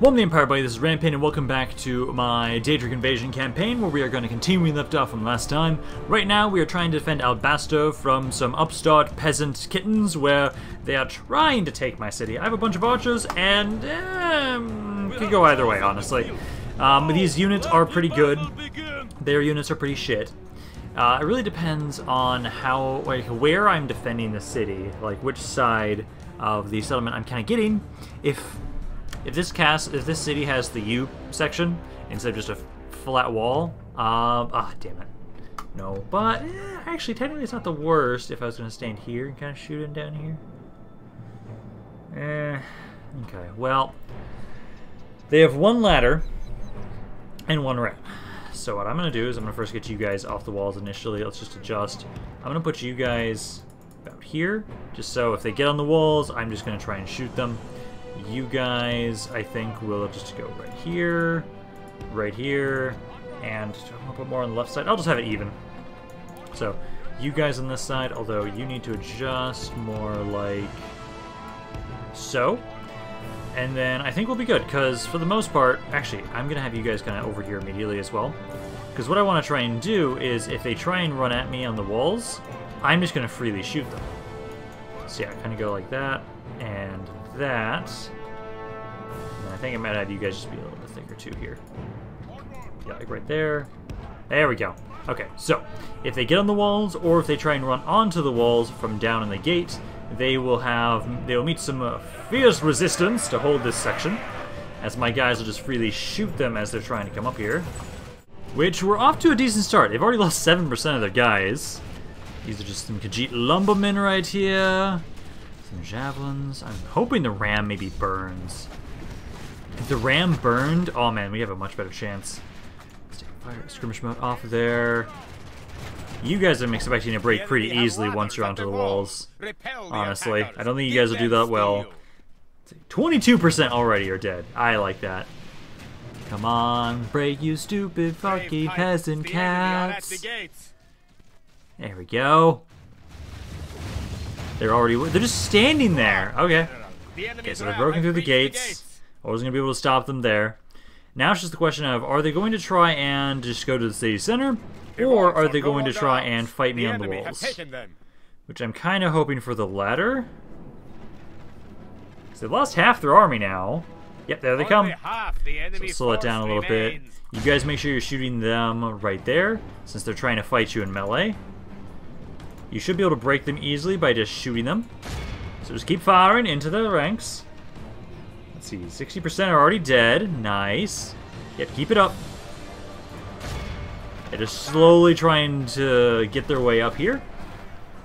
Welcome the Empire Buddy, this is Rampaned, and welcome back to my Daedric Invasion campaign, where we are going to continue we left off from last time. Right now, we are trying to defend Alabaster from some upstart peasant kittens, where they are trying to take my city. I have a bunch of archers, and um, could go either way, honestly. Um, these units are pretty good. Their units are pretty shit. Uh, it really depends on how, like, where I'm defending the city, like which side of the settlement I'm kind of getting. If if this cast, if this city has the U section instead of just a flat wall, um, ah, damn it. No, but eh, actually, technically, it's not the worst if I was going to stand here and kind of shoot him down here. Eh, okay. Well, they have one ladder and one ramp. So what I'm going to do is I'm going to first get you guys off the walls initially. Let's just adjust. I'm going to put you guys about here, just so if they get on the walls, I'm just going to try and shoot them. You guys, I think, will just go right here, right here, and I'll put more on the left side. I'll just have it even. So, you guys on this side, although you need to adjust more like so. And then I think we'll be good, because for the most part, actually, I'm going to have you guys kind of over here immediately as well. Because what I want to try and do is, if they try and run at me on the walls, I'm just going to freely shoot them. So yeah, kind of go like that, and that. Think I might have you guys just be a little bit thicker too here. Yeah, like right there. There we go. Okay, so if they get on the walls, or if they try and run onto the walls from down in the gate, they will have they will meet some uh, fierce resistance to hold this section, as my guys will just freely shoot them as they're trying to come up here. Which we're off to a decent start. They've already lost seven percent of their guys. These are just some Khajiit lumbermen right here. Some javelins. I'm hoping the ram maybe burns. The ram burned, oh man, we have a much better chance. Let's take fire skirmish mode off of there. You guys I'm expecting to break pretty easily once you're onto the walls. Honestly, I don't think you guys will do that well. 22% already are dead. I like that. Come on, break you stupid fucky peasant cats. There we go. They're already, they're just standing there. Okay. Okay, so they're broken through the gates. I wasn't going to be able to stop them there. Now it's just the question of, are they going to try and just go to the city center? Or are they going to try and fight me on the walls? Which I'm kind of hoping for the latter. So they lost half their army now. Yep, there they come. So slow it down a little bit. You guys make sure you're shooting them right there, since they're trying to fight you in melee. You should be able to break them easily by just shooting them. So just keep firing into the ranks. Let's see, 60% are already dead. Nice. Yep, keep it up. They're just slowly trying to get their way up here.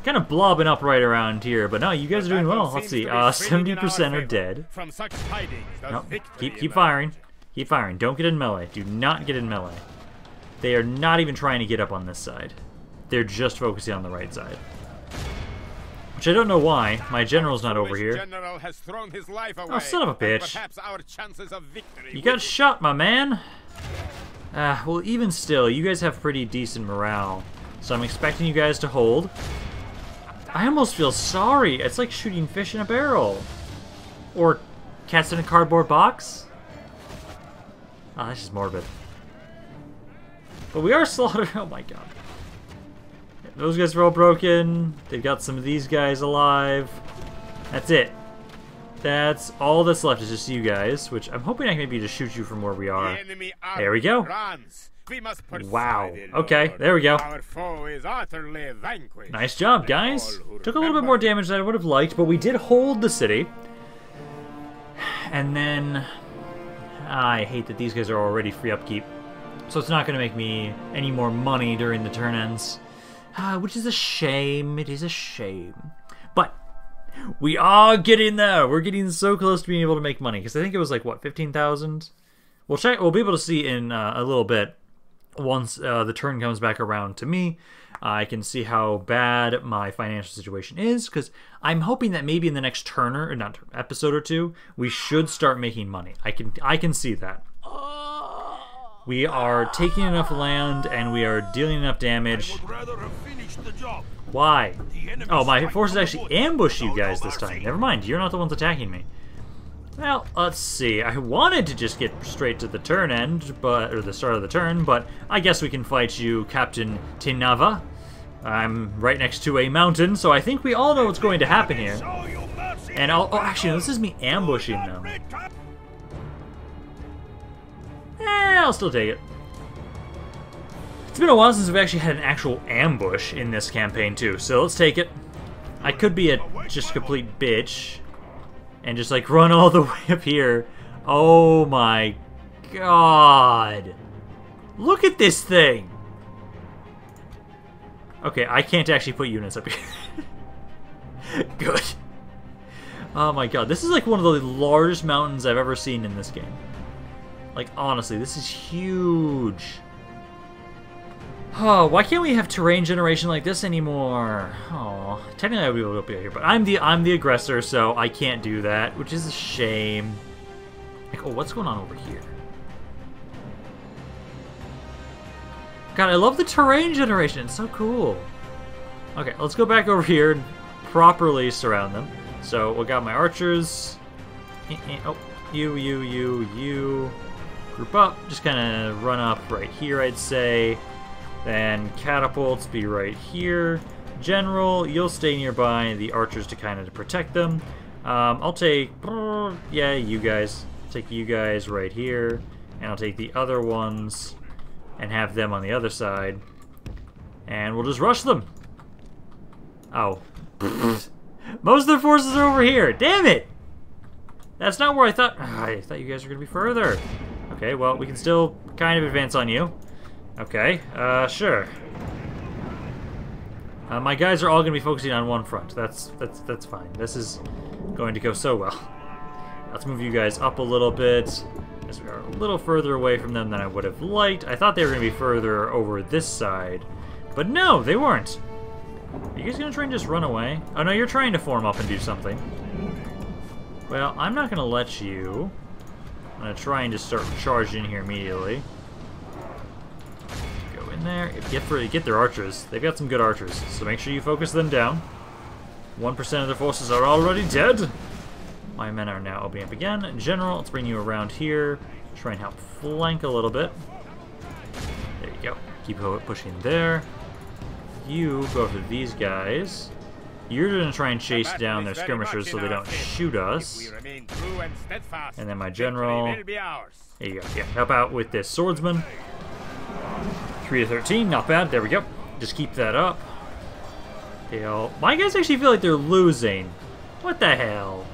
Kind of blobbing up right around here, but no, you guys are doing well. Let's see, uh, 70% are dead. Nope. Keep, keep firing. Keep firing. Don't get in melee. Do not get in melee. They are not even trying to get up on this side. They're just focusing on the right side. Which I don't know why. My general's not over here. Oh, son of a bitch. You got shot, my man. Ah, uh, well, even still, you guys have pretty decent morale. So I'm expecting you guys to hold. I almost feel sorry. It's like shooting fish in a barrel. Or cats in a cardboard box. Ah, oh, that's just morbid. But we are slaughtering. Oh my god. Those guys are all broken. They've got some of these guys alive. That's it. That's all that's left is just you guys, which I'm hoping I can maybe just shoot you from where we are. There we go. Wow. Okay, there we go. Nice job, guys. Took a little bit more damage than I would have liked, but we did hold the city. And then... I hate that these guys are already free upkeep. So it's not going to make me any more money during the turn ends. Uh, which is a shame. It is a shame. But we are getting there. We're getting so close to being able to make money. Because I think it was like, what, 15,000? We'll check. We'll be able to see in uh, a little bit once uh, the turn comes back around to me. I can see how bad my financial situation is because I'm hoping that maybe in the next turn or not episode or two we should start making money. I can I can see that. We are taking enough land and we are dealing enough damage. Why? Oh, my forces actually ambush you guys this time. Never mind, you're not the ones attacking me. Well, let's see. I wanted to just get straight to the turn end, but or the start of the turn, but I guess we can fight you, Captain Tinava. I'm right next to a mountain, so I think we all know what's going to happen here. And I'll, oh, actually, no, this is me ambushing them. Eh, I'll still take it. It's been a while since we've actually had an actual ambush in this campaign, too, so let's take it. I could be a just complete bitch and just, like, run all the way up here. Oh my god. Look at this thing! Okay, I can't actually put units up here. Good. Oh my god, this is like one of the largest mountains I've ever seen in this game. Like, honestly, this is huge. Oh, why can't we have terrain generation like this anymore? Oh, technically I would be able to go here, but I'm the I'm the aggressor, so I can't do that, which is a shame. Like, oh, what's going on over here? God, I love the terrain generation. It's so cool. Okay, let's go back over here and properly surround them. So we got my archers. Eh, eh, oh, you, you, you, you. Group up. Just kind of run up right here, I'd say. Then catapults be right here. General, you'll stay nearby the archers to kind of protect them. Um, I'll take, yeah, you guys. take you guys right here. And I'll take the other ones and have them on the other side. And we'll just rush them. Oh. Most of their forces are over here. Damn it! That's not where I thought... I thought you guys were going to be further. Okay, well, we can still kind of advance on you. Okay, uh, sure. Uh, my guys are all going to be focusing on one front. That's that's that's fine. This is going to go so well. Let's move you guys up a little bit. As we are a little further away from them than I would have liked. I thought they were going to be further over this side. But no, they weren't. Are you guys going to try and just run away? Oh no, you're trying to form up and do something. Well, I'm not going to let you. To try and just start charging in here immediately Go in there. Get for get their archers. They've got some good archers, so make sure you focus them down. One percent of their forces are already dead. My men are now opening up again. General, let's bring you around here. Try and help flank a little bit. There you go. Keep pushing there. You go after these guys. You're going to try and chase down their skirmishers so they don't shoot us. And then my general... There you go. Yeah, help out with this swordsman. 3 to 13, not bad. There we go. Just keep that up. Hell, my guys actually feel like they're losing. What the hell?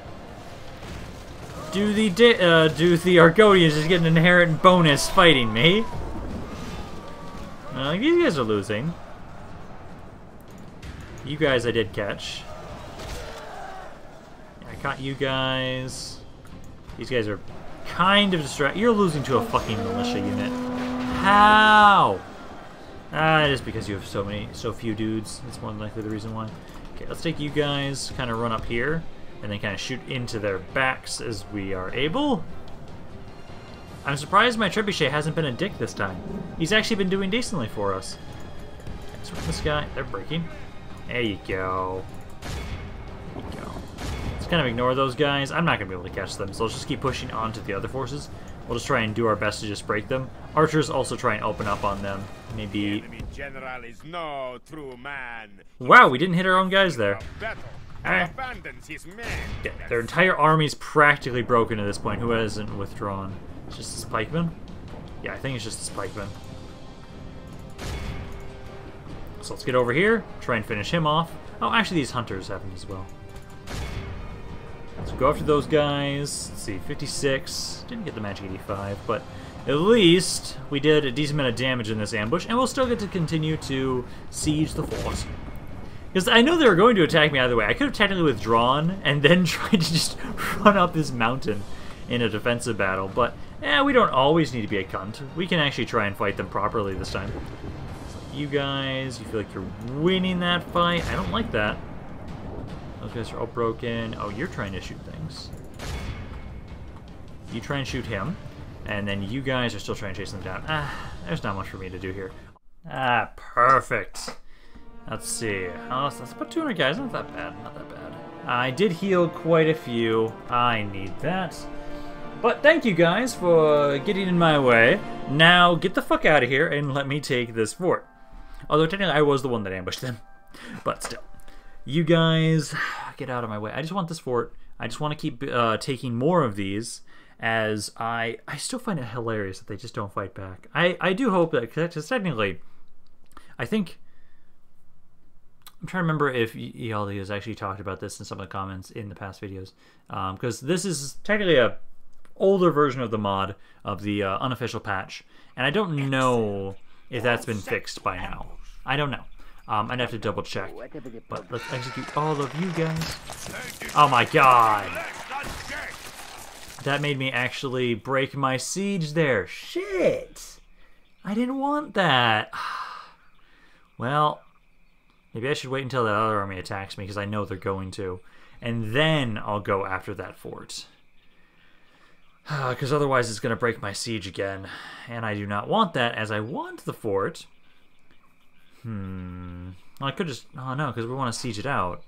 Do the uh, do the Argonians just get an inherent bonus fighting me? Uh, these guys are losing. You guys I did catch. I caught you guys. These guys are kind of distracted. You're losing to a fucking militia unit. How? Ah, it is because you have so many, so few dudes. That's more than likely the reason why. Okay, let's take you guys, kind of run up here, and then kind of shoot into their backs as we are able. I'm surprised my trebuchet hasn't been a dick this time. He's actually been doing decently for us. This guy, they're breaking. There you go. There you go. Let's kind of ignore those guys. I'm not going to be able to catch them, so let's just keep pushing on to the other forces. We'll just try and do our best to just break them. Archers also try and open up on them. Maybe... No wow, we didn't hit our own guys there. Yeah, their entire army's practically broken at this point. Who hasn't withdrawn? It's just the pikeman? Yeah, I think it's just the pikeman. So let's get over here, try and finish him off. Oh, actually these hunters happen as well. So go after those guys. Let's see, 56. Didn't get the magic 85, but at least we did a decent amount of damage in this ambush, and we'll still get to continue to siege the fort. Because I know they were going to attack me either way. I could have technically withdrawn and then tried to just run up this mountain in a defensive battle, but eh, we don't always need to be a cunt. We can actually try and fight them properly this time. You guys, you feel like you're winning that fight. I don't like that. Those guys are all broken. Oh, you're trying to shoot things. You try and shoot him. And then you guys are still trying to chase them down. Ah, there's not much for me to do here. Ah, perfect. Let's see. Oh, that's about 200 guys. Not that bad. Not that bad. I did heal quite a few. I need that. But thank you guys for getting in my way. Now get the fuck out of here and let me take this fort. Although technically I was the one that ambushed them. But still. You guys, get out of my way. I just want this fort. I just want to keep uh, taking more of these as I I still find it hilarious that they just don't fight back. I, I do hope that, because technically, I think I'm trying to remember if Ealdi has actually talked about this in some of the comments in the past videos, because um, this is technically a older version of the mod of the uh, unofficial patch, and I don't know if that's been fixed by now. I don't know. Um, I'd have to double check. But let's execute all of you guys. Oh my god! That made me actually break my siege there. Shit! I didn't want that. Well, Maybe I should wait until that other army attacks me because I know they're going to. And then I'll go after that fort. Because otherwise it's going to break my siege again. And I do not want that as I want the fort. Hmm. I could just... Oh, no, because we want to siege it out.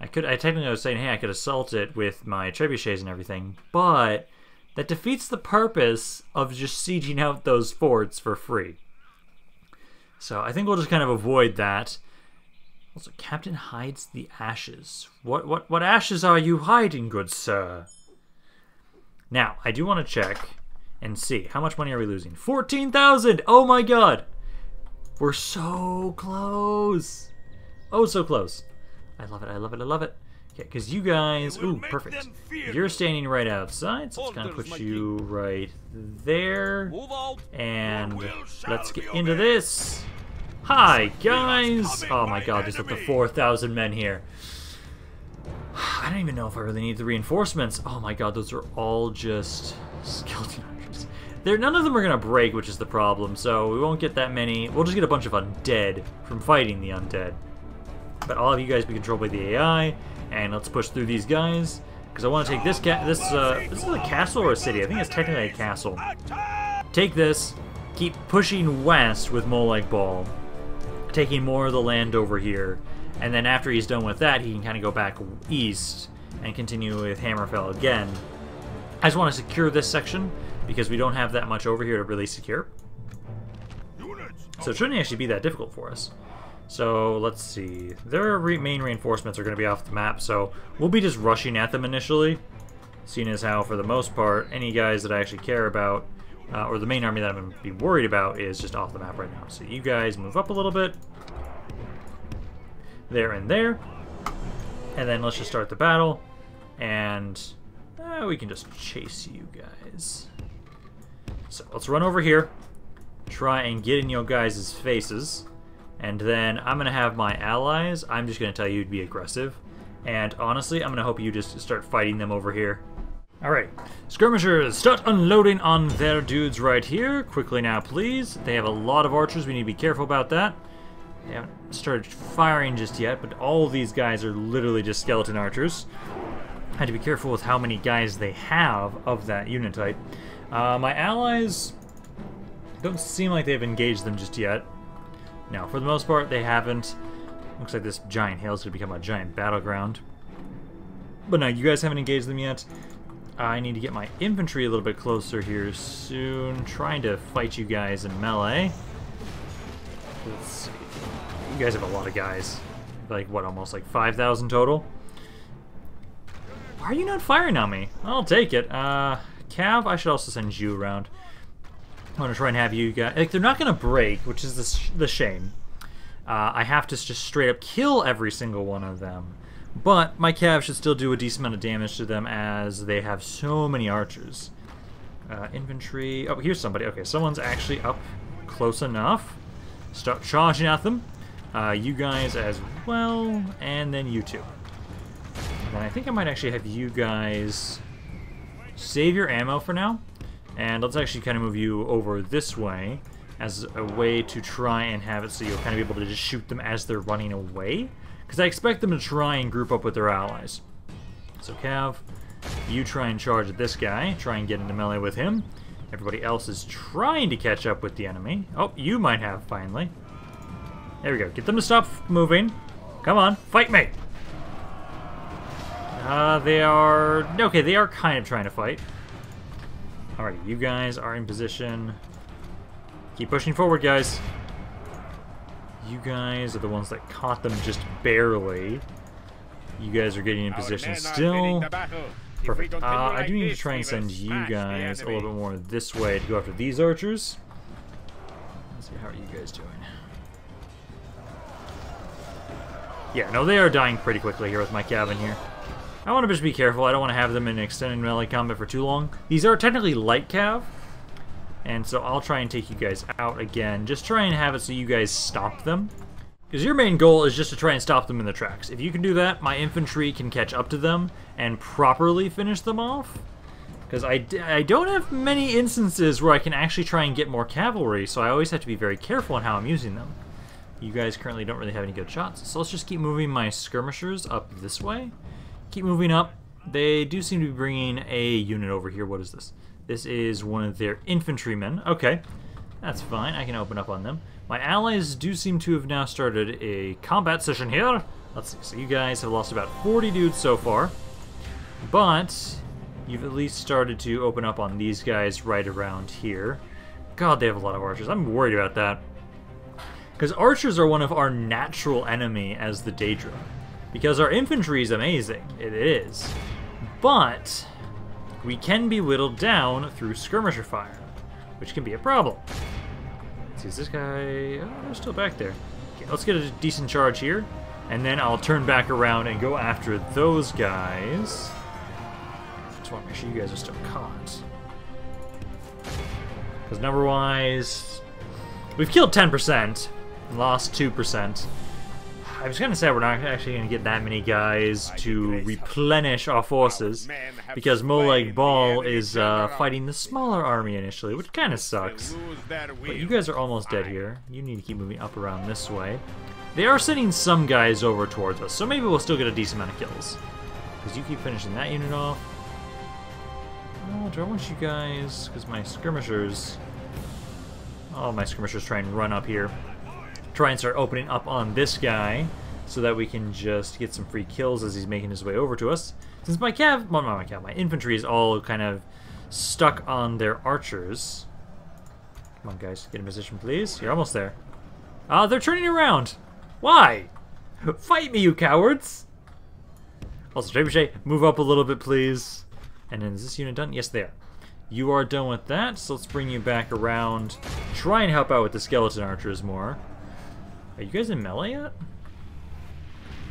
I could... I technically was saying, hey, I could assault it with my trebuchets and everything. But that defeats the purpose of just sieging out those forts for free. So I think we'll just kind of avoid that. Also, Captain hides the ashes. What what what ashes are you hiding, good sir? Now, I do want to check and see how much money are we losing. Fourteen thousand. Oh my god, we're so close. Oh, so close. I love it. I love it. I love it. Okay, because you guys, ooh, perfect. You're standing right outside, so it's kind of put you right there. And let's get into this. Hi, guys! Oh my god, there's up to 4,000 men here. I don't even know if I really need the reinforcements. Oh my god, those are all just skeleton none of them are going to break, which is the problem, so we won't get that many. We'll just get a bunch of undead from fighting the undead. But all of you guys be controlled by the AI, and let's push through these guys. Because I want to take this ca this uh, this is a castle or a city? I think it's technically a castle. Take this, keep pushing west with Molag Bal, taking more of the land over here. And then after he's done with that, he can kind of go back east and continue with Hammerfell again. I just want to secure this section because we don't have that much over here to really secure. So it shouldn't actually be that difficult for us. So let's see. Their re main reinforcements are going to be off the map, so we'll be just rushing at them initially. Seeing as how, for the most part, any guys that I actually care about uh, or the main army that I'm going to be worried about is just off the map right now. So you guys move up a little bit. There and there. And then let's just start the battle. And uh, we can just chase you guys. So let's run over here. Try and get in your guys' faces. And then I'm going to have my allies. I'm just going to tell you to be aggressive. And honestly, I'm going to hope you just start fighting them over here. Alright, skirmishers, start unloading on their dudes right here. Quickly now, please. They have a lot of archers, we need to be careful about that. They haven't started firing just yet, but all these guys are literally just skeleton archers. Had to be careful with how many guys they have of that unit type. Uh, my allies don't seem like they've engaged them just yet. No, for the most part, they haven't. Looks like this giant hill is going to become a giant battleground. But no, you guys haven't engaged them yet. I need to get my infantry a little bit closer here soon. Trying to fight you guys in melee. Let's see. You guys have a lot of guys. Like, what, almost like 5,000 total? Why are you not firing on me? I'll take it. Uh, Cav, I should also send you around. I want to try and have you guys... Like, they're not going to break, which is the, sh the shame. Uh, I have to just straight up kill every single one of them. But my cav should still do a decent amount of damage to them as they have so many archers. Uh, infantry... Oh, here's somebody. Okay, someone's actually up close enough. Start charging at them. Uh, you guys as well, and then you two. And I think I might actually have you guys save your ammo for now. And let's actually kind of move you over this way as a way to try and have it so you'll kind of be able to just shoot them as they're running away. Because I expect them to try and group up with their allies. So Cav, you try and charge at this guy. Try and get into melee with him. Everybody else is trying to catch up with the enemy. Oh, you might have, finally. There we go. Get them to stop moving. Come on, fight me! Uh, they are... Okay, they are kind of trying to fight. Alright, you guys are in position. Keep pushing forward, guys. You guys are the ones that caught them just barely. You guys are getting in position still. Perfect. Uh, I do need to try and send you guys a little bit more this way to go after these archers. Let's see, how are you guys doing? Yeah, no, they are dying pretty quickly here with my cabin here. I want to just be careful. I don't want to have them in extended melee combat for too long. These are technically light cav, and so I'll try and take you guys out again. Just try and have it so you guys stop them. Because your main goal is just to try and stop them in the tracks. If you can do that, my infantry can catch up to them and properly finish them off. Because I, I don't have many instances where I can actually try and get more cavalry, so I always have to be very careful on how I'm using them. You guys currently don't really have any good shots, so let's just keep moving my skirmishers up this way. Keep moving up. They do seem to be bringing a unit over here. What is this? This is one of their infantrymen. Okay, that's fine. I can open up on them. My allies do seem to have now started a combat session here. Let's see. So you guys have lost about 40 dudes so far. But you've at least started to open up on these guys right around here. God, they have a lot of archers. I'm worried about that. Because archers are one of our natural enemy as the Daedra. Because our infantry is amazing. It is. But we can be whittled down through skirmisher fire, which can be a problem. Let's see, is this guy... Oh, they're still back there. Okay, let's get a decent charge here, and then I'll turn back around and go after those guys. Just want to make sure you guys are still caught. Because number-wise, we've killed 10%, lost 2%. I was gonna say we're not actually gonna get that many guys to replenish our forces because Molag Bal is uh, fighting the smaller army initially, which kind of sucks. But you guys are almost dead here. You need to keep moving up around this way. They are sending some guys over towards us, so maybe we'll still get a decent amount of kills. Because you keep finishing that unit off. Oh, do I want you guys... Because my skirmishers... Oh, my skirmishers try and run up here try and start opening up on this guy so that we can just get some free kills as he's making his way over to us. Since my cav, well, not my cav, my infantry is all kind of stuck on their archers. Come on, guys, get in position, please. You're almost there. Ah, uh, they're turning around. Why? Fight me, you cowards! Also, Trebuchet, move up a little bit, please. And then is this unit done? Yes, they are. You are done with that, so let's bring you back around. Try and help out with the skeleton archers more. Are you guys in melee yet?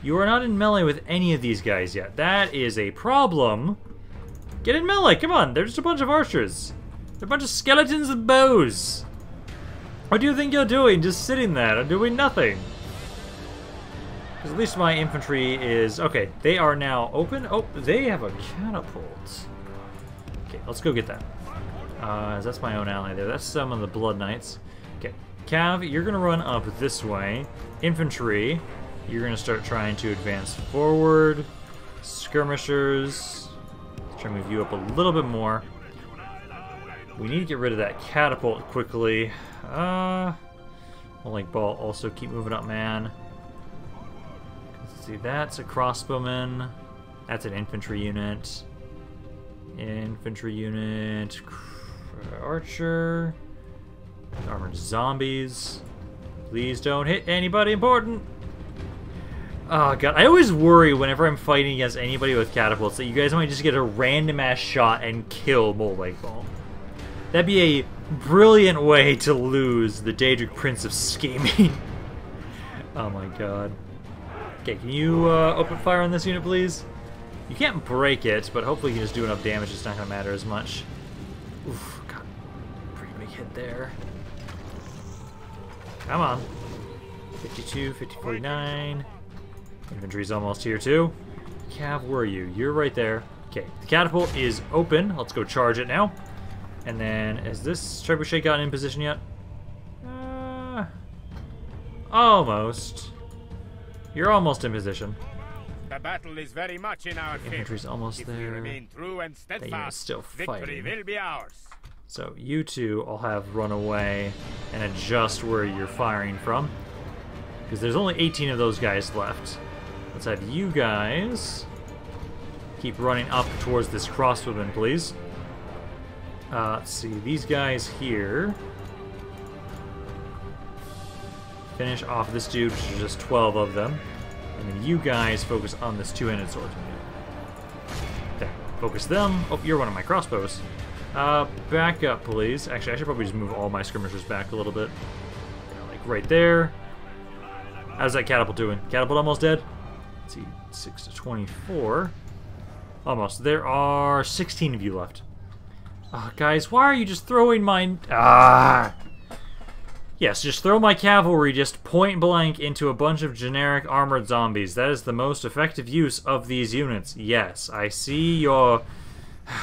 You are not in melee with any of these guys yet. That is a problem. Get in melee, come on. They're just a bunch of archers. They're a bunch of skeletons and bows. What do you think you're doing just sitting there and doing nothing? Because at least my infantry is... Okay, they are now open. Oh, they have a catapult. Okay, let's go get that. Uh, that's my own ally there. That's some of the Blood Knights. Cav, you're going to run up this way. Infantry, you're going to start trying to advance forward. Skirmishers, try to move you up a little bit more. We need to get rid of that catapult quickly. Uh, like ball, also keep moving up, man. See, that's a crossbowman. That's an infantry unit. Infantry unit. Archer. Armored zombies. Please don't hit anybody important. Oh god, I always worry whenever I'm fighting against anybody with catapults that you guys might just get a random ass shot and kill Molag Bal. That'd be a brilliant way to lose the Daedric Prince of Scheming. oh my god. Okay, can you uh, open fire on this unit, please? You can't break it, but hopefully you can just do enough damage it's not going to matter as much. Oof, god. Pretty big hit there. Come on. 52, 50, 49. Infantry's almost here too. Cav, where are you? You're right there. Okay, the catapult is open. Let's go charge it now. And then, has this trebuchet gotten in position yet? Uh, almost. You're almost in position. The battle is very much in our favor. Infantry's almost if there. We remain true and steadfast, still victory will be ours. So you two all have run away and adjust where you're firing from. Because there's only 18 of those guys left. Let's have you guys keep running up towards this crossbowman, please. Uh, let's see, these guys here. Finish off this dude, which is just 12 of them. And then you guys focus on this two-handed sword. There. Focus them. Oh, you're one of my crossbows. Uh, back up, please. Actually, I should probably just move all my skirmishers back a little bit. Like right there. How's that catapult doing? Catapult almost dead? Let's see, 6 to 24. Almost. There are 16 of you left. Oh, guys, why are you just throwing my... Ah! Yes, just throw my cavalry just point blank into a bunch of generic armored zombies. That is the most effective use of these units. Yes, I see your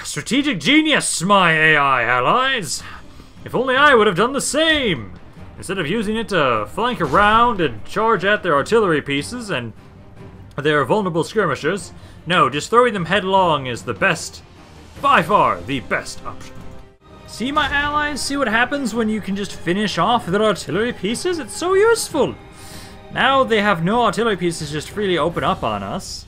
strategic genius, my AI allies. If only I would have done the same. Instead of using it to flank around and charge at their artillery pieces and their vulnerable skirmishers, no, just throwing them headlong is the best, by far, the best option. See my allies? See what happens when you can just finish off their artillery pieces? It's so useful! Now they have no artillery pieces just freely open up on us.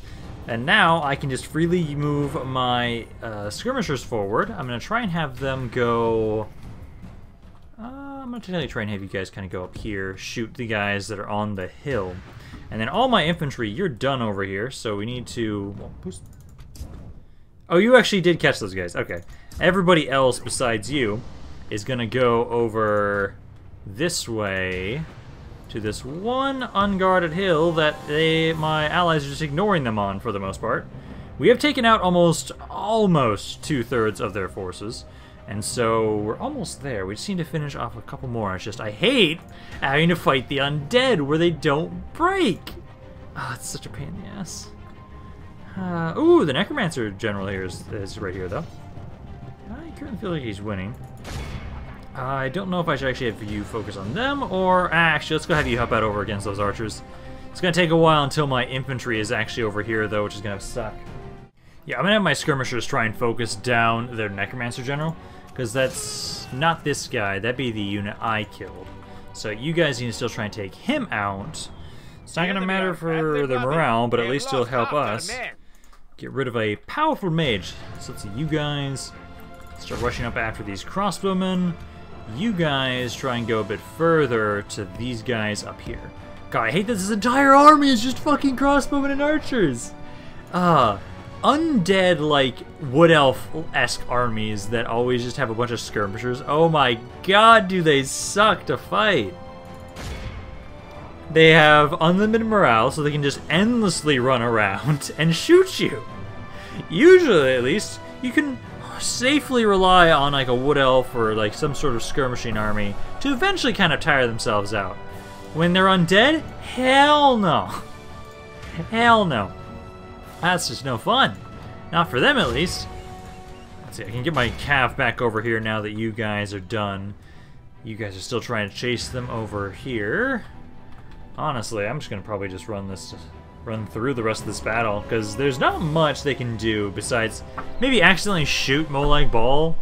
And now I can just freely move my uh, skirmishers forward. I'm going to try and have them go... Uh, I'm going to try and have you guys kind of go up here, shoot the guys that are on the hill. And then all my infantry, you're done over here, so we need to... Oh, you actually did catch those guys. Okay. Everybody else besides you is going to go over this way to this one unguarded hill that they, my allies are just ignoring them on for the most part. We have taken out almost, almost two-thirds of their forces. And so we're almost there. We just need to finish off a couple more. It's just I hate having to fight the undead where they don't break. Ah, oh, it's such a pain in the ass. Uh, ooh, the Necromancer General here is, is right here, though. I currently feel like he's winning. I don't know if I should actually have you focus on them, or actually, let's go have you help out over against those archers. It's going to take a while until my infantry is actually over here, though, which is going to suck. Yeah, I'm going to have my skirmishers try and focus down their Necromancer General, because that's not this guy. That'd be the unit I killed. So you guys need to still try and take him out. It's not going to matter for the morale, but at least it'll help us get rid of a powerful mage. So let's see, you guys Start rushing up after these crossbowmen. You guys try and go a bit further to these guys up here. God, I hate that this entire army is just fucking crossbowmen and archers. Ah, uh, undead, like, wood elf-esque armies that always just have a bunch of skirmishers. Oh my god, do they suck to fight. They have unlimited morale, so they can just endlessly run around and shoot you. Usually, at least, you can safely rely on like a wood elf or like some sort of skirmishing army to eventually kind of tire themselves out. When they're undead, hell no. Hell no. That's just no fun. Not for them at least. Let's see, I can get my calf back over here now that you guys are done. You guys are still trying to chase them over here. Honestly, I'm just gonna probably just run this run through the rest of this battle, because there's not much they can do besides maybe accidentally shoot Molag Bal,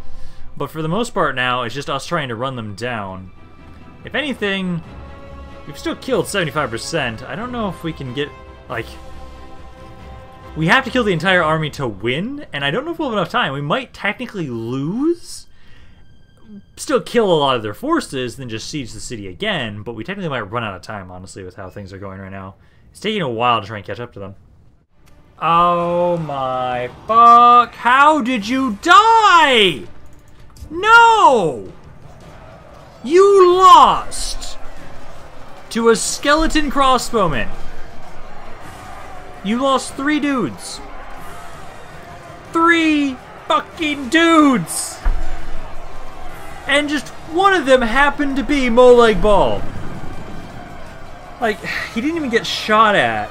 but for the most part now, it's just us trying to run them down. If anything, we've still killed 75%. I don't know if we can get, like... We have to kill the entire army to win, and I don't know if we'll have enough time. We might technically lose, still kill a lot of their forces, then just siege the city again, but we technically might run out of time, honestly, with how things are going right now. It's taking a while to try and catch up to them. Oh my fuck! How did you die? No! You lost to a skeleton crossbowman. You lost three dudes. Three fucking dudes! And just one of them happened to be Molag Bal. Like, he didn't even get shot at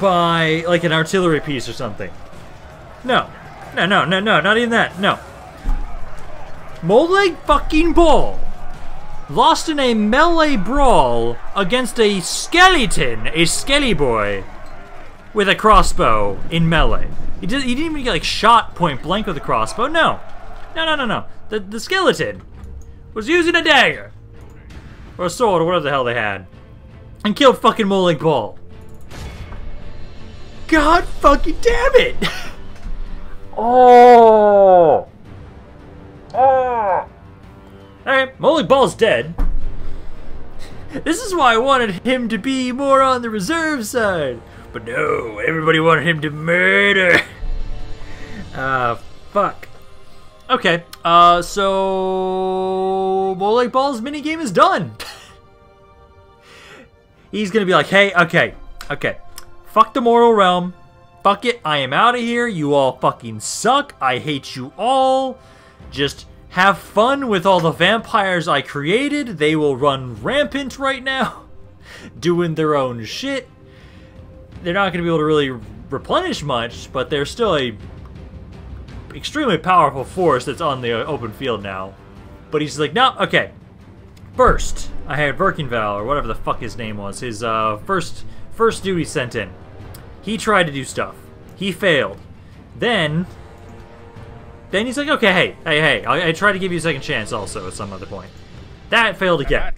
by, like, an artillery piece or something. No. No, no, no, no, not even that. No. Molag fucking Bal lost in a melee brawl against a skeleton, a skelly boy, with a crossbow in melee. He, did, he didn't even get, like, shot point blank with a crossbow. No. No, no, no, no. The, the skeleton was using a dagger. Or a sword, or whatever the hell they had and killed fucking Molag Bal. God fucking damn it! Oh! Oh! Alright, Molag Bal's dead. This is why I wanted him to be more on the reserve side. But no, everybody wanted him to murder. Ah, uh, fuck. Okay, uh, so... Molag Bal's minigame is done. He's gonna be like, hey, okay, okay. Fuck the Mortal Realm. Fuck it, I am out of here. You all fucking suck. I hate you all. Just have fun with all the vampires I created. They will run rampant right now, doing their own shit. They're not going to be able to really replenish much, but they're still a extremely powerful force that's on the open field now. But he's like, no, okay. First, I had Verkinval, or whatever the fuck his name was, his uh, first first duty sent in. He tried to do stuff. He failed. Then, then he's like, okay, hey, hey, hey, I, I try to give you a second chance also at some other point. That failed again.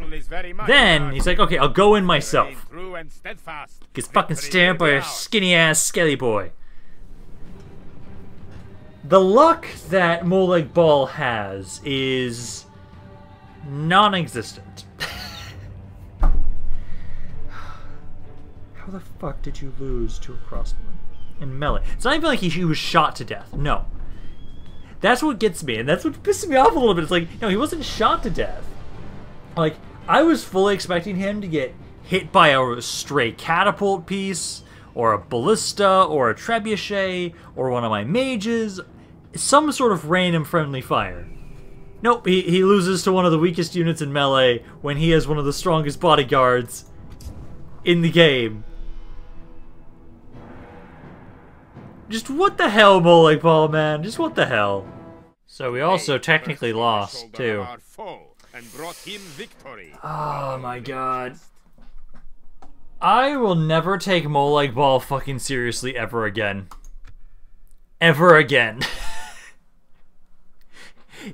Then he's like, okay, I'll go in myself. Gets fucking stabbed by a skinny ass skelly boy. The luck that Molag Bal has is non-existent. How the fuck did you lose to a crossbow? In melee. It's not even like he, he was shot to death. No. That's what gets me, and that's what pisses me off a little bit. It's like, no, he wasn't shot to death. Like, I was fully expecting him to get hit by a stray catapult piece, or a ballista, or a trebuchet, or one of my mages, some sort of random friendly fire. Nope, he, he loses to one of the weakest units in melee when he has one of the strongest bodyguards in the game. Just what the hell, Molag Bal, man? Just what the hell? So we also technically lost, too. Oh my god. I will never take Molag Bal fucking seriously ever again. Ever again.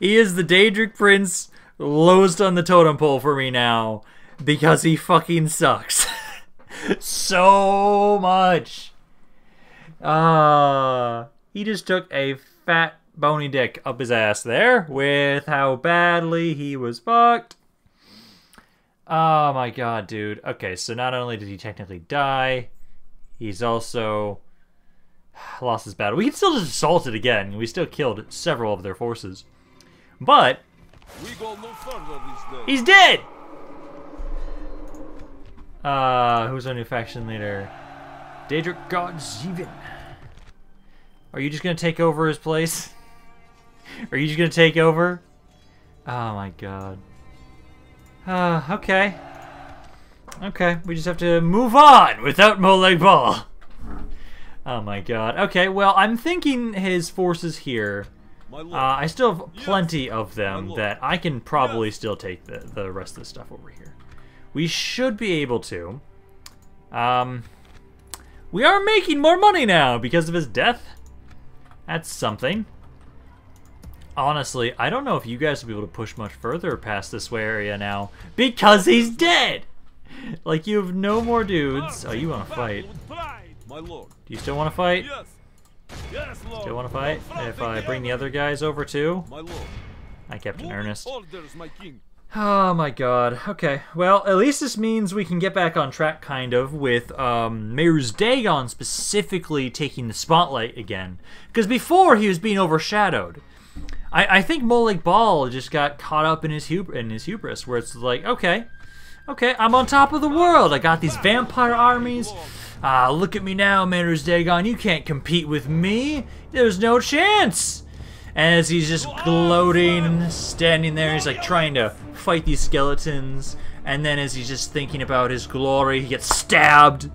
he is the Daedric Prince lowest on the totem pole for me now because he fucking sucks. so much. Uh, he just took a fat bony dick up his ass there with how badly he was fucked. Oh my god, dude. Okay, so not only did he technically die, he's also lost his battle. We can still just assault it again. We still killed several of their forces. But he's dead! Uh, who's our new faction leader? Daedric Godzeven. Are you just gonna take over his place? Are you just gonna take over? Oh my god. Uh, okay. Okay, we just have to move on without Molag Bal. Oh my god. Okay, well, I'm thinking his forces here. Uh, I still have plenty of them that I can probably still take the, the rest of the stuff over here. We should be able to. Um, we are making more money now because of his death. That's something. Honestly, I don't know if you guys will be able to push much further past this way area now. Because he's dead! Like, you have no more dudes. Oh, you want to fight. Do you still want to fight? Yes. Still want to fight? If I bring the other guys over too? I kept in earnest. Oh my god. Okay. Well, at least this means we can get back on track, kind of, with um, Mehrunes Dagon specifically taking the spotlight again. Because before, he was being overshadowed. I, I think Molag Bal just got caught up in his, hub in his hubris, where it's like, okay, okay, I'm on top of the world. I got these vampire armies. Ah, look at me now, Mehrunes Dagon. You can't compete with me. There's no chance. And as he's just gloating, standing there, he's like trying to fight these skeletons. And then as he's just thinking about his glory, he gets stabbed.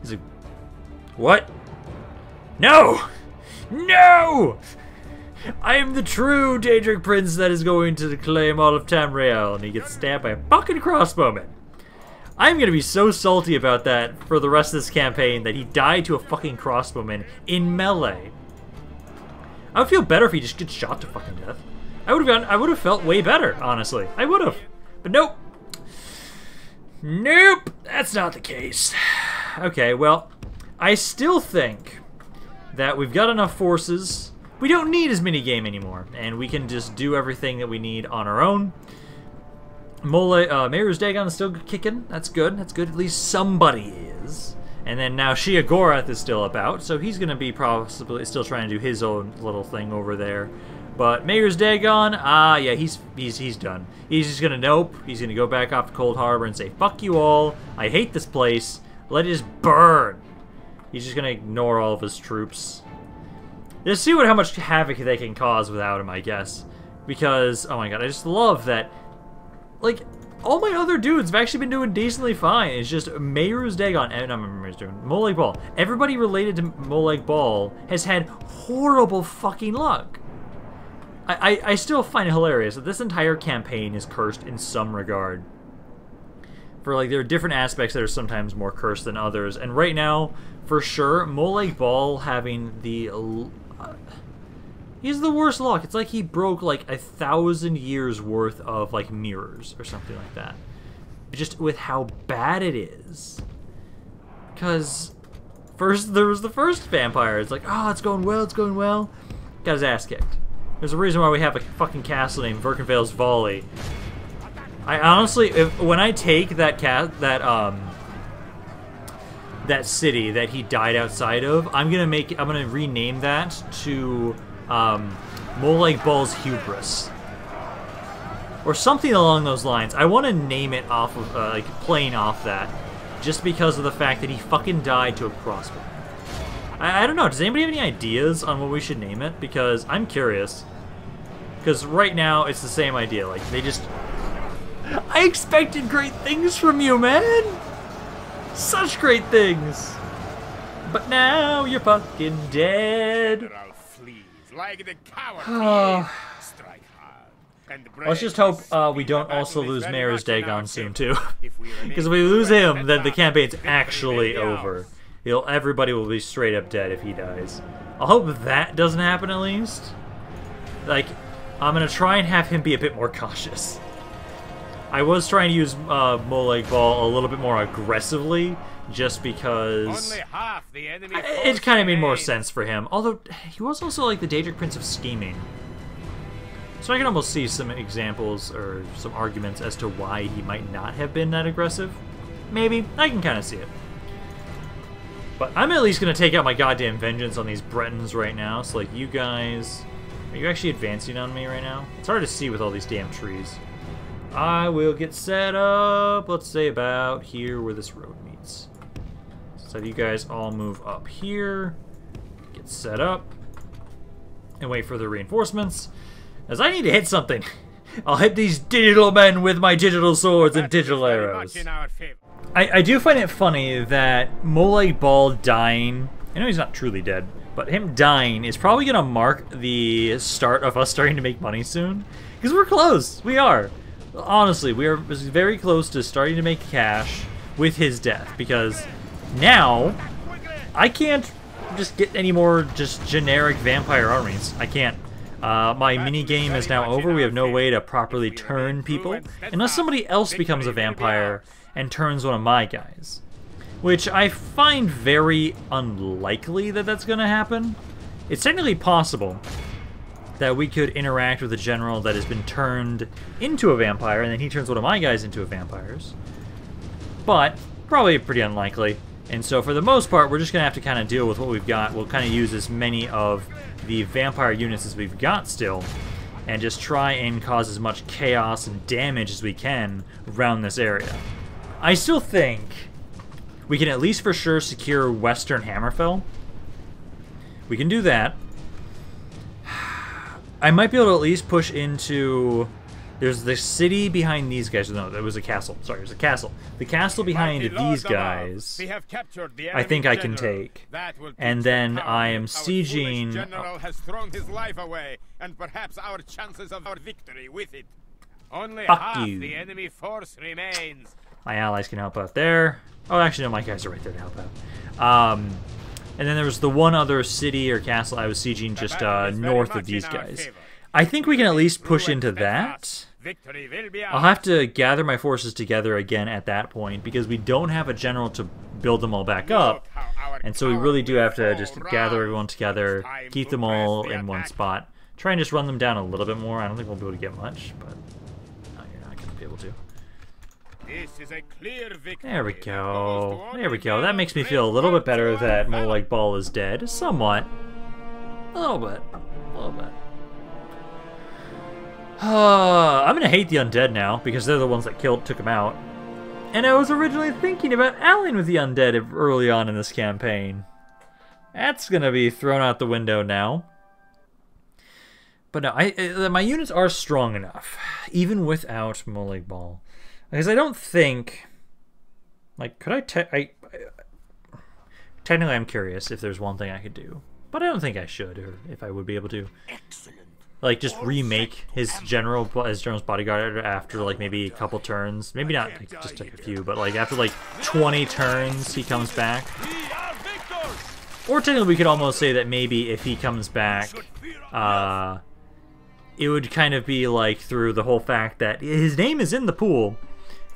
He's like, what? No! No! I am the true Daedric Prince that is going to claim all of Tamriel. And he gets stabbed by a fucking crossbowman. I'm gonna be so salty about that for the rest of this campaign that he died to a fucking crossbowman in melee. I would feel better if he just gets shot to fucking death. I would have I would have felt way better, honestly. I would have. But nope. Nope, that's not the case. Okay, well, I still think that we've got enough forces we don't need as mini game anymore, and we can just do everything that we need on our own. Mole, uh, Mehrunes Dagon is still kicking. That's good. That's good. At least somebody is. And then now Sheogorath is still about, so he's going to be possibly still trying to do his own little thing over there. But Mehrunes Dagon, ah, uh, yeah, he's he's he's done. He's just gonna nope. He's gonna go back off to Coldharbour and say, "Fuck you all. I hate this place. Let it just burn." He's just gonna ignore all of his troops. Just see what how much havoc they can cause without him, I guess. Because oh my god, I just love that. Like all my other dudes have actually been doing decently fine. It's just Mehrunes Dagon, and I'm Mayor's doing Molag Bal. Everybody related to Molag Bal has had horrible fucking luck. I, I, I still find it hilarious that this entire campaign is cursed in some regard. For like, there are different aspects that are sometimes more cursed than others, and right now, for sure, Molag Bal having the. Uh, he's the worst luck. It's like he broke like a thousand years worth of like mirrors or something like that. Just with how bad it is. Because first there was the first vampire. It's like, oh, it's going well, it's going well. Got his ass kicked. There's a reason why we have a fucking castle named Vyrkenvale's Volley. I honestly, if, when I take that cat, that um, that city that he died outside of, I'm gonna make, I'm gonna rename that to um, Molag Bal's Hubris, or something along those lines. I want to name it off of, uh, like, playing off that, just because of the fact that he fucking died to a crossbow. I, I don't know. Does anybody have any ideas on what we should name it? Because I'm curious. Because right now, it's the same idea. Like, they just... I expected great things from you, man! Such great things! But now you're fucking dead. Like the coward Let's just hope uh, we don't also lose Mehrunes Dagon soon, too. Because if we lose him, then the campaign's actually over. He'll, everybody will be straight up dead if he dies. I hope that doesn't happen at least. Like, I'm going to try and have him be a bit more cautious. I was trying to use uh, Molag Bal a little bit more aggressively, just because it kind of made more sense for him. Although, he was also like the Daedric Prince of Scheming. So I can almost see some examples or some arguments as to why he might not have been that aggressive. Maybe. I can kind of see it. But I'm at least going to take out my goddamn vengeance on these Bretons right now. So, like, you guys... Are you actually advancing on me right now? It's hard to see with all these damn trees. I will get set up, let's say about here where this road. So you guys all move up here, get set up, and wait for the reinforcements. As I need to hit something. I'll hit these digital men with my digital swords and digital arrows. I, I do find it funny that Molag Bal dying, I know he's not truly dead, but him dying is probably going to mark the start of us starting to make money soon. Because we're close. We are. Honestly, we are very close to starting to make cash with his death. Because now, I can't just get any more just generic vampire armies. I can't. Uh, my mini game is now over. We have no way to properly turn people. Unless somebody else becomes a vampire and turns one of my guys which I find very unlikely that that's going to happen. It's technically possible that we could interact with a general that has been turned into a vampire, and then he turns one of my guys into a vampires. But, probably pretty unlikely. And so for the most part, we're just going to have to kind of deal with what we've got. We'll kind of use as many of the vampire units as we've got still, and just try and cause as much chaos and damage as we can around this area. I still think we can at least for sure secure Western Hammerfell. We can do that. I might be able to at least push into... There's the city behind these guys. No, it was a castle. Sorry, it was a castle. The castle behind these guys, I think I can take. And then I am sieging... general has thrown his life away, and perhaps our chances of our victory with it. Only Fuck half you. the enemy force remains. My allies can help out there. Oh, actually, no, my guys are right there to help out. Um, and then there was the one other city or castle I was sieging just uh, north of these guys. I think we can at least push into that. I'll have to gather my forces together again at that point because we don't have a general to build them all back up. And so we really do have to just gather everyone together, keep them all in one spot. Try and just run them down a little bit more. I don't think we'll be able to get much, but no, you're not going to be able to. This is a clear victory. There we go. There we go. That makes me feel a little bit better that. Molag Bal is dead. Somewhat. A little bit. A little bit. I'm gonna hate the undead now because they're the ones that killed, took him out. And I was originally thinking about allying with the undead early on in this campaign. That's gonna be thrown out the window now. But no, I, I my units are strong enough, even without Molag Bal, because I don't think. Like, could I? Te- I, I technically, I'm curious if there's one thing I could do, but I don't think I should, or if I would be able to. Like, just remake his general, his general's bodyguard after like maybe a couple turns, maybe not like, just like a few, but like after like 20 turns, he comes back. Or technically, we could almost say that maybe if he comes back, uh, it would kind of be like through the whole fact that his name is in the pool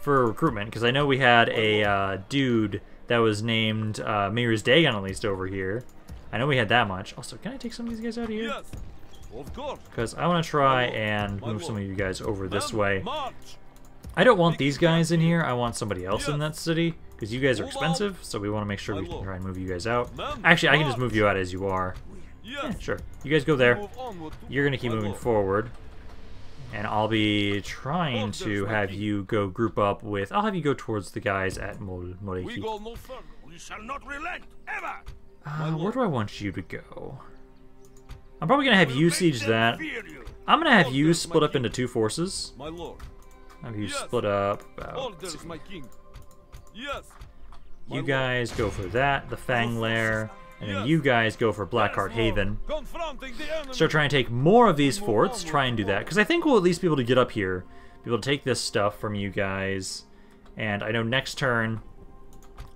for recruitment. Because I know we had a uh, dude that was named uh, Mehrunes Dagon at least over here. I know we had that much. Also, can I take some of these guys out of here? Yes. Because I want to try and move some of you guys over this way. I don't want these guys in here. I want somebody else in that city. Because you guys are expensive, so we want to make sure we can try and move you guys out. Actually, I can just move you out as you are. Yeah, sure. You guys go there. Move onward to- You're gonna keep moving forward. And I'll be trying to have you go group up with... I'll have you go towards the guys at Mol Moreki. go no further. We shall not relent ever. Uh, where do I want you to go? I'm probably gonna have you siege that. I'm gonna have you split up into two forces. Have you split up uh, about... Orders, my king. Yes. my You guys go for that, the Fang Lair, and then you guys go for Blackheart. Haven. Confronting the enemy. Start trying to take more of these forts, try and do that. Because I think we'll at least be able to get up here, be able to take this stuff from you guys. And I know next turn,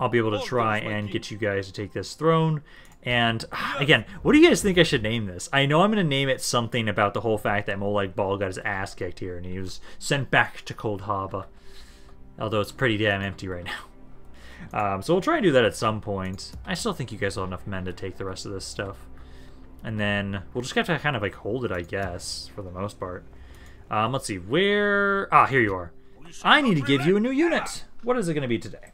I'll be able to try and get you guys to take this throne. And again, what do you guys think I should name this? I know I'm going to name it something about the whole fact that Molag Bal got his ass kicked here and he was sent back to Coldharbour. Although it's pretty damn empty right now. Um, so we'll try and do that at some point. I still think you guys will have enough men to take the rest of this stuff. And then we'll just have to kind of like hold it, I guess, for the most part. Um, let's see, where... Ah, here you are. I need to give you a new unit. What is it going to be today?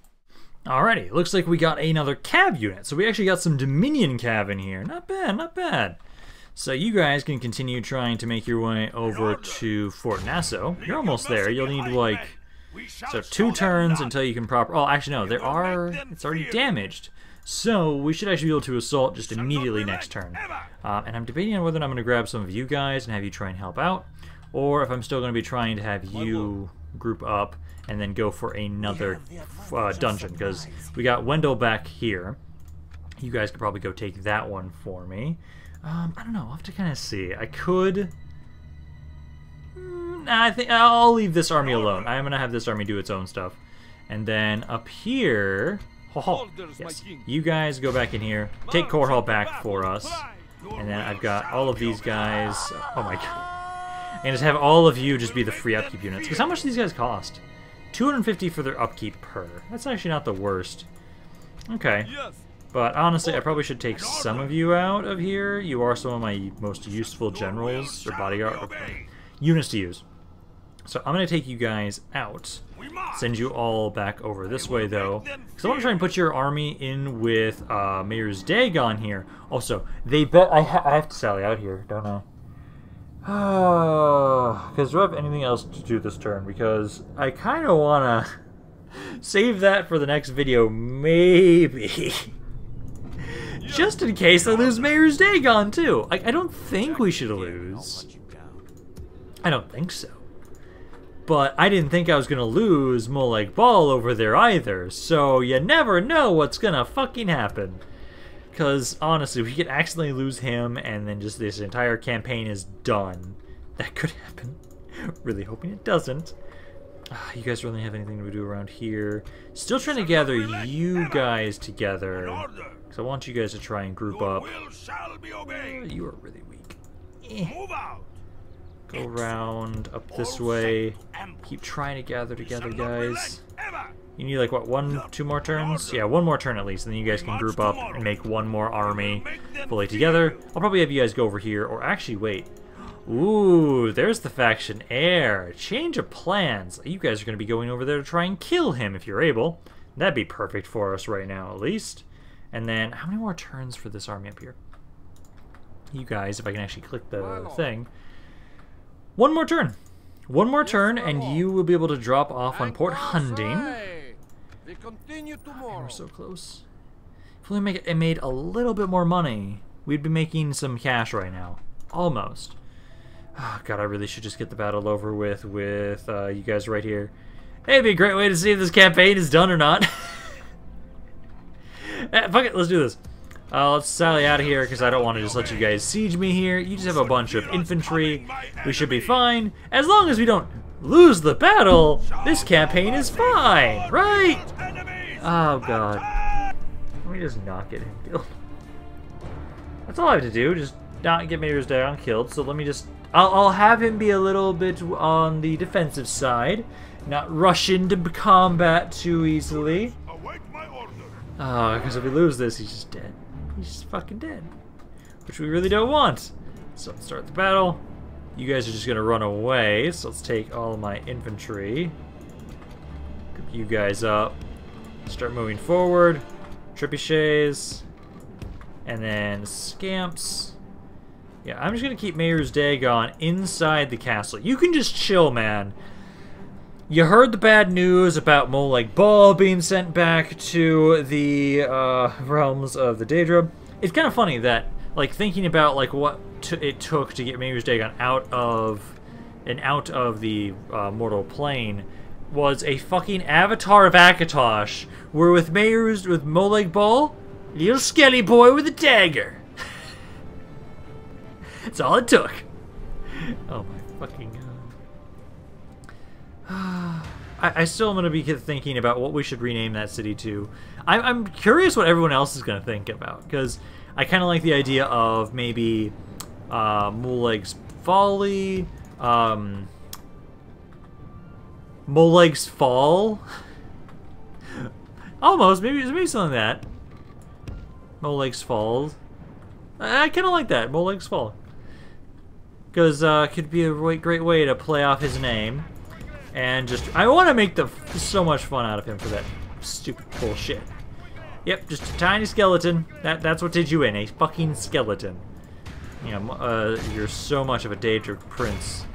Alrighty, looks like we got another cav unit. So we actually got some Dominion cav in here. Not bad, not bad. So you guys can continue trying to make your way over to Fort Nassau. You're almost there. You'll need like so two turns until you can proper. Oh, actually no, there are. It's already damaged. So we should actually be able to assault just immediately next turn. Um, and I'm debating on whether I'm going to grab some of you guys and have you try and help out, or if I'm still going to be trying to have you group up and then go for another uh, dungeon because we got Wendell back here. You guys could probably go take that one for me. Um, I don't know. I'll have to kind of see. I could. Mm, nah, I think I'll leave this army alone. I'm gonna have this army do its own stuff, and then up here, ho, ho, Orders, my yes, you guys go back in here, take Korhal back for us, and then I've got all of these guys. Oh my god, and just have all of you just be the free upkeep units. Because how much do these guys cost? 250 for their upkeep per. That's actually not the worst. Okay. Yes. But honestly, I probably should take some of you out of here. You are some of my most useful generals or bodyguard or units to use. So I'm going to take you guys out. Send you all back over this way, though. Because I want to try and put your army in with uh, Mehrunes Dagon here. Also, they bet I, ha I have to sally out here, don't I? Because do I have anything else to do this turn? Because I kind of want to save that for the next video, maybe. Just in case I lose Mehrunes Dagon, too. Like, I don't think we should lose. I don't think so. But I didn't think I was gonna lose Molag Bal over there either, so you never know what's gonna fucking happen. Because honestly, we could accidentally lose him and then just this entire campaign is done. That could happen. really hoping it doesn't. Ah, you guys really have anything to do around here? Still trying to gather you guys together. Because I want you guys to try and group up. will shall be obeyed. You are really weak. Eh. Move out. Go around up this way. Keep trying to gather together, guys. Relent ever. You need like what one, two more turns? Yeah, one more turn at least, and then you guys can group up and make one more army fully together. I'll probably have you guys go over here, or actually wait. Ooh, there's the faction heir. Change of plans. You guys are going to be going over there to try and kill him if you're able. That'd be perfect for us right now, at least. And then, how many more turns for this army up here? You guys, if I can actually click the thing. One more turn. One more turn, and you will be able to drop off on Port Hunding. We continue tomorrow. We're so close. If we make it, made a little bit more money, we'd be making some cash right now. Almost. Oh, God, I really should just get the battle over with with uh, you guys right here. Hey, it'd be a great way to see if this campaign is done or not. eh, fuck it, let's do this. Uh, let's sally out of here because I don't want to just let you guys siege me here. You just have a bunch of infantry. We should be fine. As long as we don't lose the battle, this campaign is fine, right? Oh, God. Let me just not get him killed. That's all I have to do, just not get Mehrunes Dagon killed. So let me just... I'll, I'll have him be a little bit on the defensive side. Not rush into combat too easily. Uh, oh, because if we lose this, he's just dead. He's just fucking dead. Which we really don't want. So start the battle. You guys are just gonna run away, so let's take all of my infantry. Group you guys up. Start moving forward. Trebuchets. And then scamps. Yeah, I'm just gonna keep Mehrunes Dagon inside the castle. You can just chill, man. You heard the bad news about Molag Bal being sent back to the uh, realms of the Daedra. It's kind of funny that, like, thinking about like what it took to get Mehrunes Dagon out of and out of the uh, mortal plane was a fucking Avatar of Akatosh, where with Mayor's with Molag Bal, little skelly boy with a dagger. That's all it took. Oh my fucking god. I, I still am to be thinking about what we should rename that city to. I'm, I'm curious what everyone else is going to think about because I kind of like the idea of maybe uh, Moleg's Folly, um, Moleg's Fall. Almost, maybe maybe something like that. Moleg's Falls. I, I kind of like that, Moleg's Fall. Because uh, could be a great way to play off his name and just I want to make the so much fun out of him for that stupid bullshit. Yep, just a tiny skeleton. That that's what did you in a fucking skeleton. You know, uh, you're so much of a Daedric prince.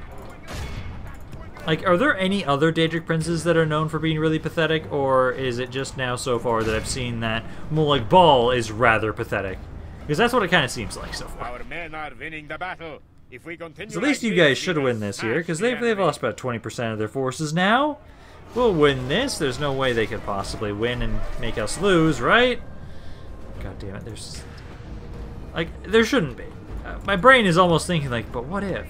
Like, are there any other Daedric princes that are known for being really pathetic, or is it just now so far that I've seen that Molag Bal is rather pathetic? Because that's what it kind of seems like so far. Our men are winning the battle. If we continue So at least like you guys should win this here, because they've, they've lost about 20% of their forces now. We'll win this. There's no way they could possibly win and make us lose, right? God damn it, there's... Like, there shouldn't be. Uh, my brain is almost thinking, like, but what if?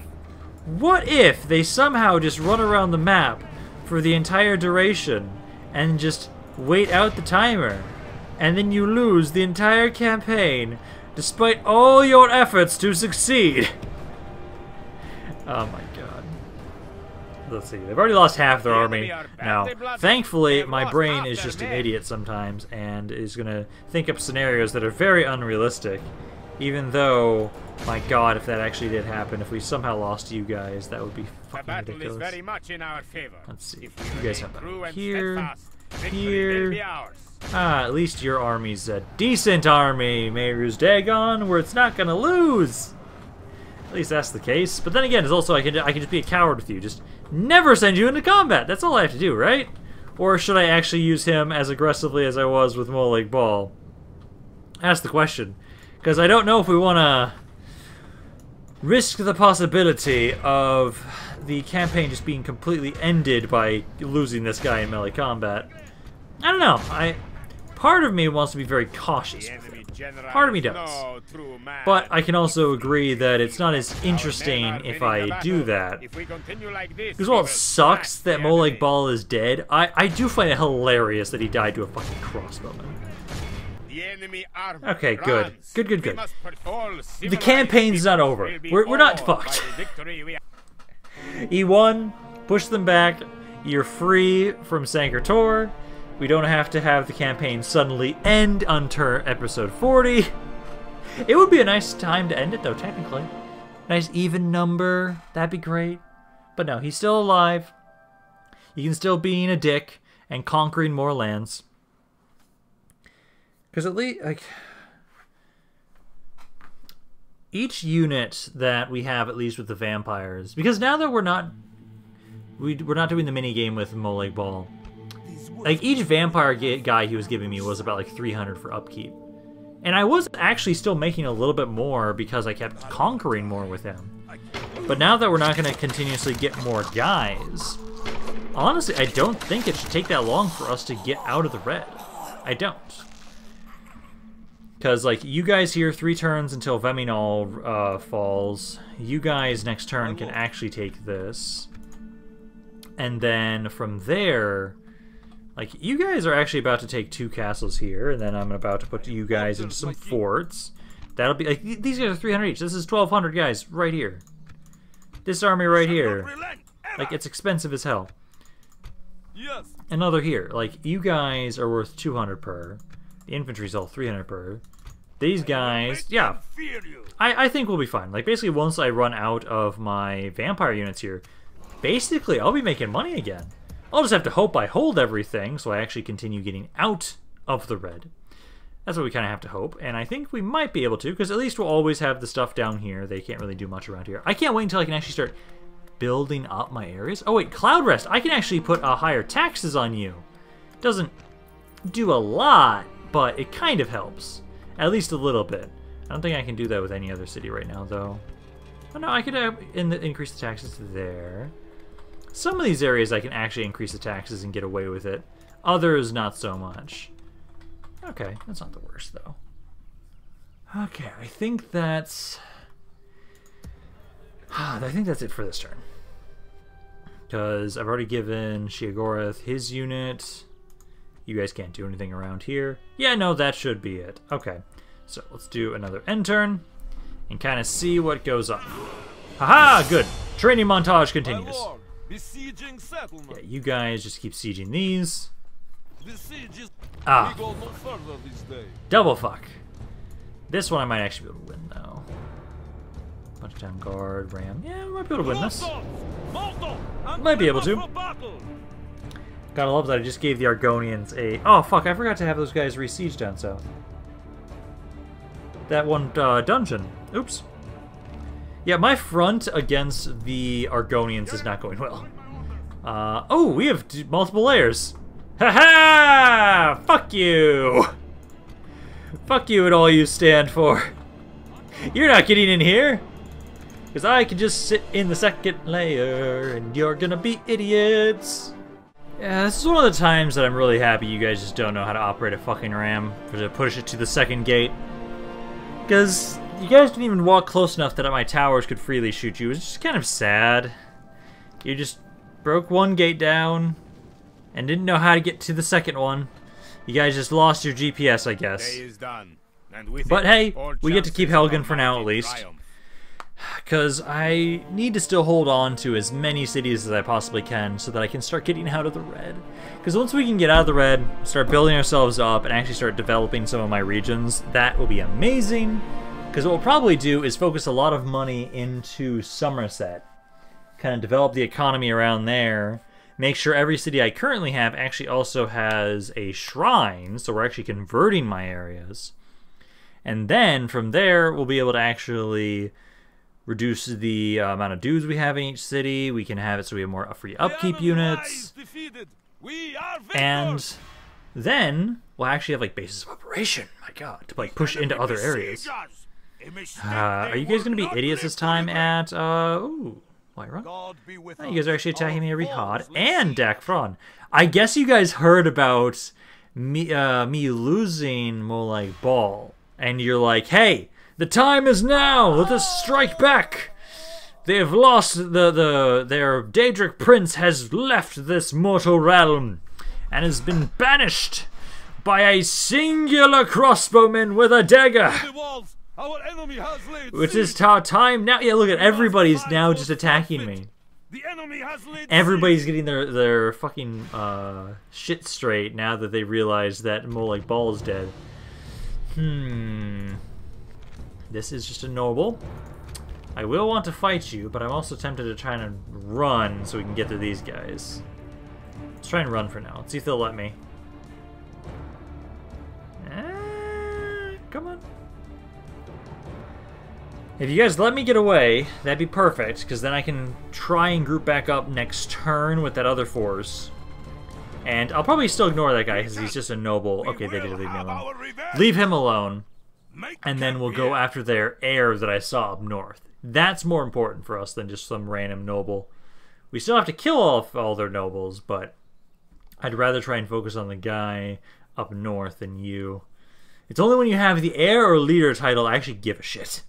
What if they somehow just run around the map for the entire duration and just wait out the timer? And then you lose the entire campaign despite all your efforts to succeed. Oh my god. Let's see. They've already lost half their The army. Now, thankfully, my brain is just an idiot sometimes and is going to think up scenarios that are very unrealistic. Even though, my god, if that actually did happen, if we somehow lost you guys, that would be The fucking battle ridiculous. is very much in our favor. Let's see. If You guys have that here, here. will be ours. Ah, at least your army's a decent army, Mehrunes Dagon, where it's not gonna lose. At least that's the case. But then again, it's also I can I can just be a coward with you. Just never send you into combat. That's all I have to do, right? Or should I actually use him as aggressively as I was with Molag Ball? That's the question. Because I don't know if we want to risk the possibility of the campaign just being completely ended by losing this guy in melee combat. I don't know. I part of me wants to be very cautious. The with it. enemy general Part of me does. But I can also agree that it's not as interesting if I do that. If we continue like this, Because while it sucks that Molag enemy. Is dead, I, I do find it hilarious that he died to a fucking crossbowman. The enemy army Okay, good. Good, good, good. must put all The campaign's not over. We're, we're not fucked. the victory we E1, push them back. You're free from Sancre Tor. We don't have to have the campaign suddenly end until episode 40. It would be a nice time to end it, though, technically. Nice even number. That'd be great. But no, he's still alive. You can still being a dick and conquering more lands. Because at least, like, each unit that we have, at least with the vampires, because now that we're not, we, we're not doing the mini game with Molag Bal, like each vampire guy he was giving me was about like 300 for upkeep. And I was actually still making a little bit more because I kept conquering more with him. But now that we're not going to continuously get more guys, honestly, I don't think it should take that long for us to get out of the red. I don't. Because, like, you guys here, three turns until Veminal uh, falls. You guys next turn can actually take this. And then from there, like, you guys are actually about to take two castles here, and then I'm about to put you guys into some forts. That'll be, like, these guys are 300 each. This is 1,200 guys right here. This army right here. Like, it's expensive as hell. Yes. Another here. Like, you guys are worth 200 per. The infantry's all 300 per. These guys, yeah. I, I think we'll be fine. Like, basically, once I run out of my vampire units here, basically, I'll be making money again. I'll just have to hope I hold everything so I actually continue getting out of the red. That's what we kind of have to hope, and I think we might be able to, because at least we'll always have the stuff down here. They can't really do much around here. I can't wait until I can actually start building up my areas. Oh wait, Cloudrest. I can actually put uh, higher taxes on you. Doesn't do a lot, but it kind of helps. At least a little bit. I don't think I can do that with any other city right now, though. Oh no, I could uh, in the, increase the taxes there. Some of these areas I can actually increase the taxes and get away with it. Others, not so much. Okay, that's not the worst, though. Okay, I think that's... I think that's it for this turn. Because I've already given Sheogorath his unit. You guys can't do anything around here. Yeah, no, that should be it. Okay, so let's do another end turn and kind of see what goes on. Haha, good. Training montage continues. Yeah, you guys just keep sieging these. The siege is Ah. no further this day. Double fuck. This one I might actually be able to win, though. Punch down guard, ram. Yeah, we might be able to win this. Molotov! Molotov! And Might be able to. Gotta love that I just gave the Argonians a... Oh, fuck, I forgot to have those guys re-siege down south. That one uh, dungeon. Oops. Yeah, my front against the Argonians is not going well. Uh, oh, we have multiple layers. Ha ha! Fuck you! Fuck you and all you stand for. You're not getting in here. Because I can just sit in the second layer and you're gonna be idiots. Yeah, this is one of the times that I'm really happy you guys just don't know how to operate a fucking ram for to push it to the second gate. Because you guys didn't even walk close enough that my towers could freely shoot you. It's just kind of sad. You just broke one gate down and didn't know how to get to the second one. You guys just lost your GPS, I guess. Done. But hey, we get to keep Helgen for now, at least. triumph. Because I need to still hold on to as many cities as I possibly can so that I can start getting out of the red. Because once we can get out of the red, start building ourselves up, and actually start developing some of my regions, that will be amazing. Because what we'll probably do is focus a lot of money into Summerset. Kind of develop the economy around there. Make sure every city I currently have actually also has a shrine, so we're actually converting my areas. And then from there, we'll be able to actually reduce the uh, amount of dudes we have in each city. We can have it so we have more free upkeep units. defeated. We are And then we'll actually have like bases of operation. My God, to like push into other areas. Uh, are you guys gonna be idiots this time at uh? Ooh, Lyra? God be with Oh, you guys are actually attacking me every Our and will Dak'fron. I guess you guys heard about me uh, me losing Molag Ball, and you're like, "Hey, the time is now. Let us strike back." They've lost the the their Daedric prince has left this mortal realm, and has been banished by a singular crossbowman with a dagger. The. Our enemy has laid Which is how time now. Yeah, look at everybody's now just attacking me. The enemy has laid Everybody's getting their their fucking uh, shit straight now that they realize that Molag Bal is dead. Hmm. This is just a noble. I will want to fight you, but I'm also tempted to try and run so we can get to these guys. Let's try and run for now. Let's see if they'll let me. Eh, come on. If you guys let me get away, that'd be perfect, because then I can try and group back up next turn with that other force. And I'll probably still ignore that guy, because he's just a noble. Okay, they did leave me alone. Leave him alone, and then we'll go after their heir that I saw up north. That's more important for us than just some random noble. We still have to kill all, all their nobles, but I'd rather try and focus on the guy up north than you. It's only when you have the heir or leader title I actually give a shit.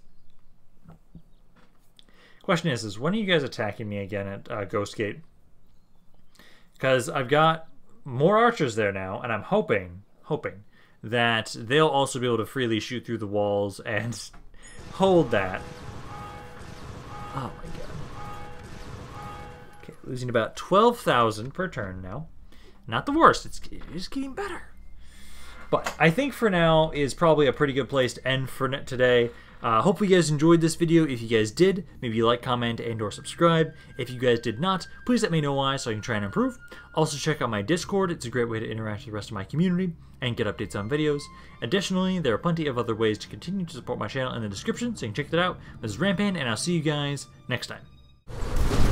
Question is, is when are you guys attacking me again at uh, Ghostgate? Because I've got more archers there now, and I'm hoping, hoping that they'll also be able to freely shoot through the walls and hold that. Oh my god. Okay, losing about 12,000 per turn now. Not the worst, it's, it's getting better. But I think for now is probably a pretty good place to end for today. Uh, hopefully you guys enjoyed this video. If you guys did, maybe you like, comment, and or subscribe. If you guys did not, please let me know why so I can try and improve. Also check out my Discord. It's a great way to interact with the rest of my community and get updates on videos. Additionally, there are plenty of other ways to continue to support my channel in the description, so you can check that out. This is Rampaned, and I'll see you guys next time.